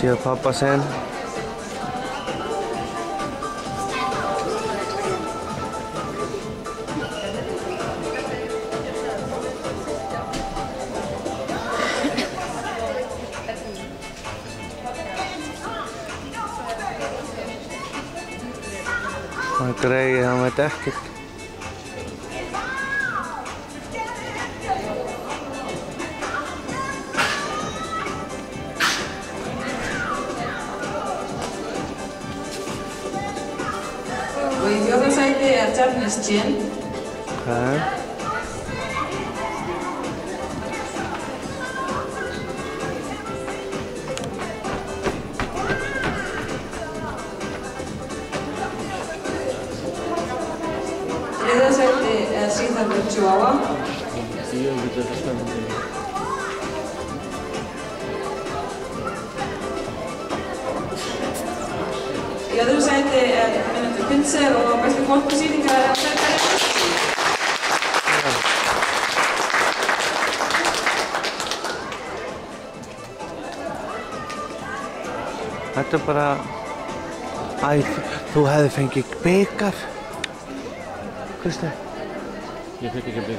siya papasen Maar rijden met echt the other side there, turn chin. Okay. Er Síðarður Chihuahua. Í öðru sæti er Minnetur Pinser og bestu fólkusýningar er að sæta Þetta er bara... Æ, þú hefði fengið byggar. Kristi? Hier, bitte, bitte.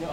Ja.